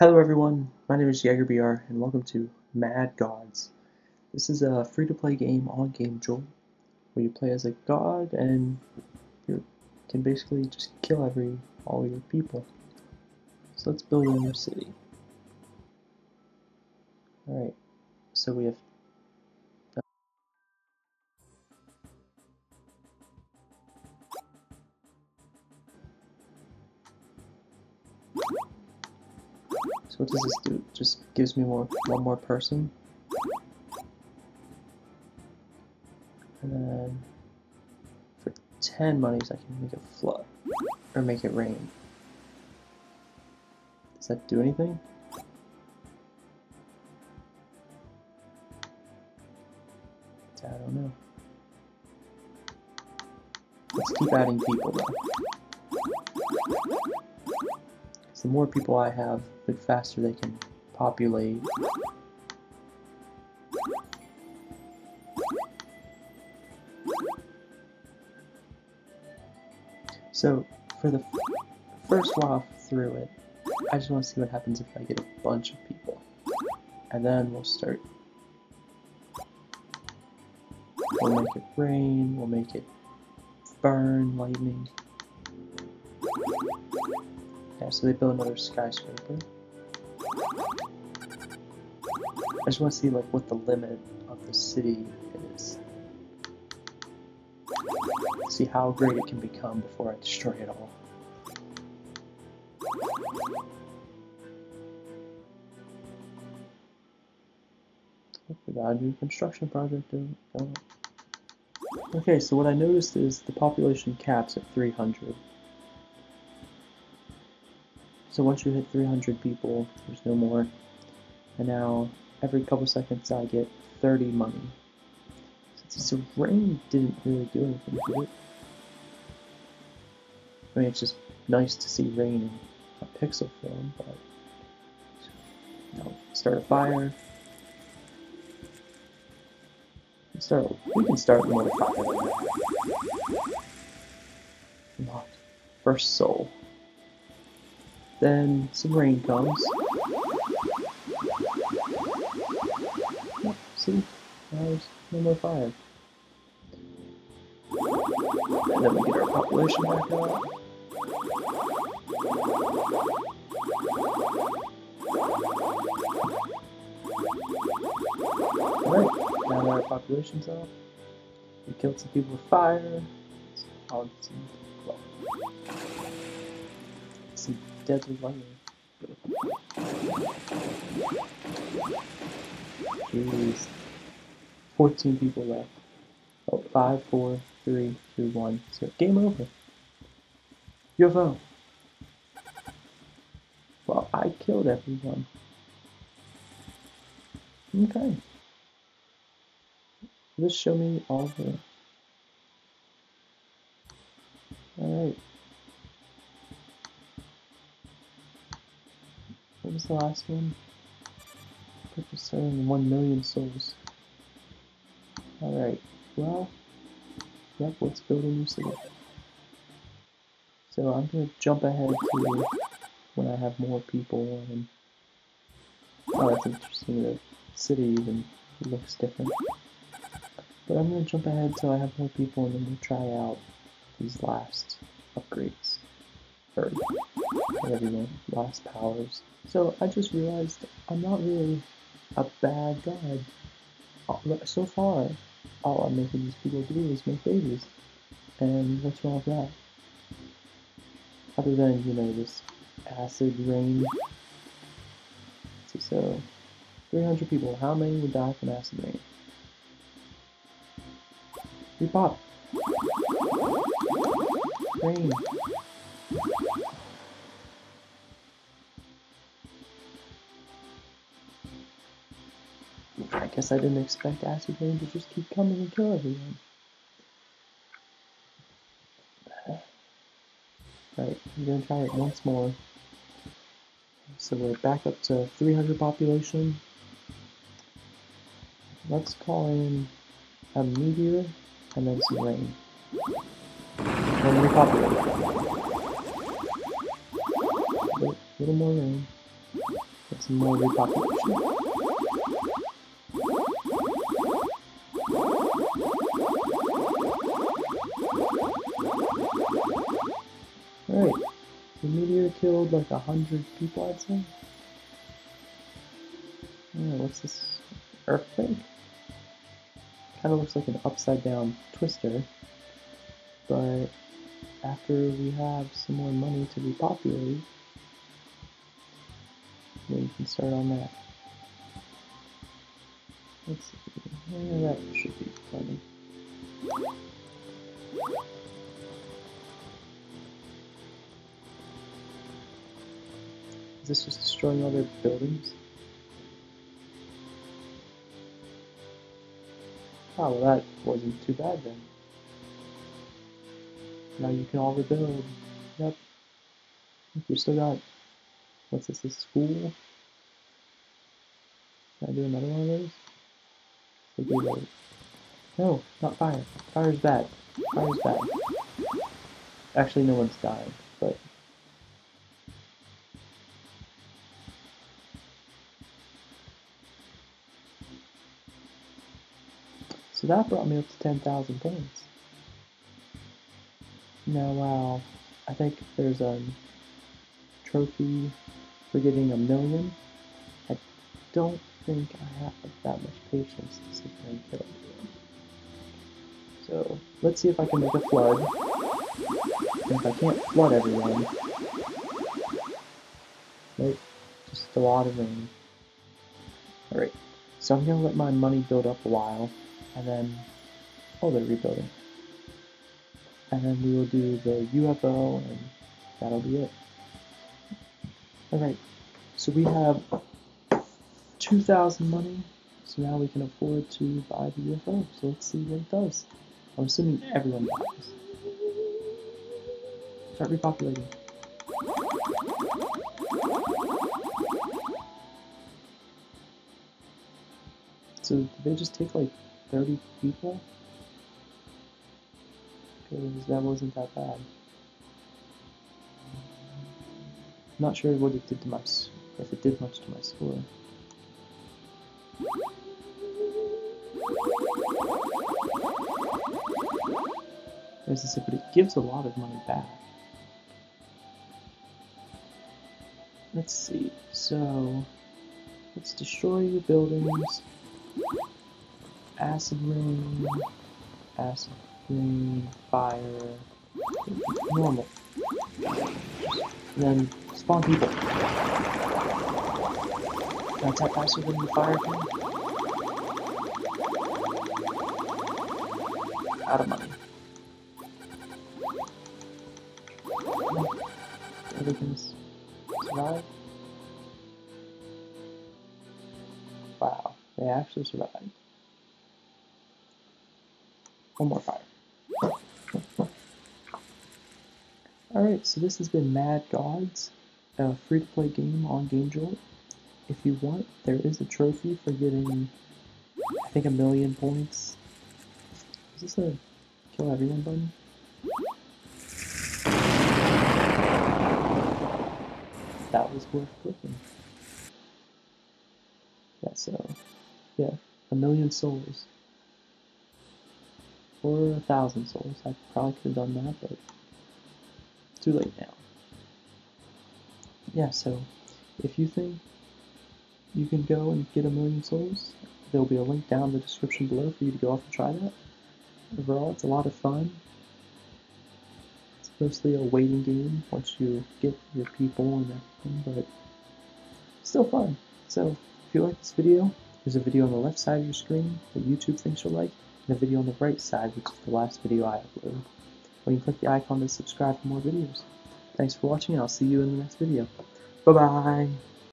Hello everyone, my name is YeagerBR and welcome to Mad Gods. This is a free-to-play game on GameJolt where you play as a god and you can basically just kill every all your people. So let's build a new city. Alright, so we have what does this do? Just gives me more one more person. And then for 10 monies I can make it flood. Or make it rain. Does that do anything? I don't know. Let's keep adding people though. The more people I have, the faster they can populate. So, for the first while through it, I just want to see what happens if I get a bunch of people. And then we'll start. We'll make it rain, we'll make it burn, lightning. So they build another skyscraper. I just want to see like what the limit of the city is. See how great it can become before I destroy it all. A new construction project. Okay, so what I noticed is the population caps at 300. So once you hit 300 people, there's no more. And now, every couple seconds I get 30 money. So rain didn't really do anything, did it? I mean, it's just nice to see rain in a pixel form, but... Know, start a fire. Start, we can start another fire. Not first soul. Then some rain comes. Oh, see? There's no more fire. And then we get our population back up. Alright, now our population's up. We killed some people with fire. Some, some deadly. Jeez. 14 people left. Oh, 5, 4, 3, 2, 1. So, game over. UFO. Well, I killed everyone. Okay. Just show me all the... Alright. What was the last one? Purpose serving 1 million souls. Alright, well, yep, let's build a new city. So I'm gonna jump ahead to when I have more people and oh that's interesting the city even looks different. But I'm gonna jump ahead till I have more people and then we'll try out these last upgrades. Or you know, powers. So I just realized I'm not really a bad. Uh, so far, all I'm making these people do is make babies. And what's wrong with that? Other than, you know, this acid rain. So, 300 people. How many would die from acid rain? We pop. Rain. I guess I didn't expect acid rain to just keep coming and kill everyone. Right, I'm gonna try it once more. So we're back up to 300 population. Let's call in a meteor and then some rain. And repopulate. A little more rain. some more repopulation. Killed like a hundred people, I'd say. Yeah, what's this? Earthquake? Kind of looks like an upside down twister, but after we have some more money to repopulate, we can start on that. Let's see. Yeah, that should be plenty. This just destroying all their buildings? Oh, well that wasn't too bad then. Now you can all rebuild. Yep. We still got, what's this, a school? Can I do another one of those? So do those. No, not fire. Fire's bad. Fire's bad. Actually, no one's dying, but... So that brought me up to 10,000 points. Now, wow. I think there's a trophy for getting a million. I don't think I have that much patience to sit there and kill everyone. So, let's see if I can make a flood. And if I can't flood everyone, right, just a lot of rain. Alright, so I'm gonna let my money build up a while, and then, oh, they're rebuilding and then we will do the UFO, and that'll be it. Alright, so we have 2,000 money, so now we can afford to buy the UFO, so let's see what it does. I'm assuming everyone dies. Start repopulating. So did they just take like 30 people? because that wasn't that bad. Not sure what it did to my, if it did much to my score. I said, but it gives a lot of money back. Let's see, so let's destroy your buildings. Acid rain, acid rain, fire, normal. Then spawn people. Can I faster than the fire can? Out of money. Everything's survive. Wow, they actually survived. One more fire. Alright, so this has been Mad Gods, a free-to-play game on GameJolt. If you want, there is a trophy for getting, I think, a million points. Is this a kill everyone button? That was worth clicking. Yeah, so, yeah, a million souls. Or a thousand souls. I probably could have done that, but too late now. Yeah, so if you think you can go and get a million souls, there'll be a link down in the description below for you to go off and try that. Overall, it's a lot of fun. It's mostly a waiting game once you get your people and everything, but still fun. So, if you like this video, there's a video on the left side of your screen that YouTube thinks you'll like, and a video on the right side, which is the last video I uploaded or you can click the icon to subscribe for more videos. Thanks for watching, and I'll see you in the next video. Bye-bye!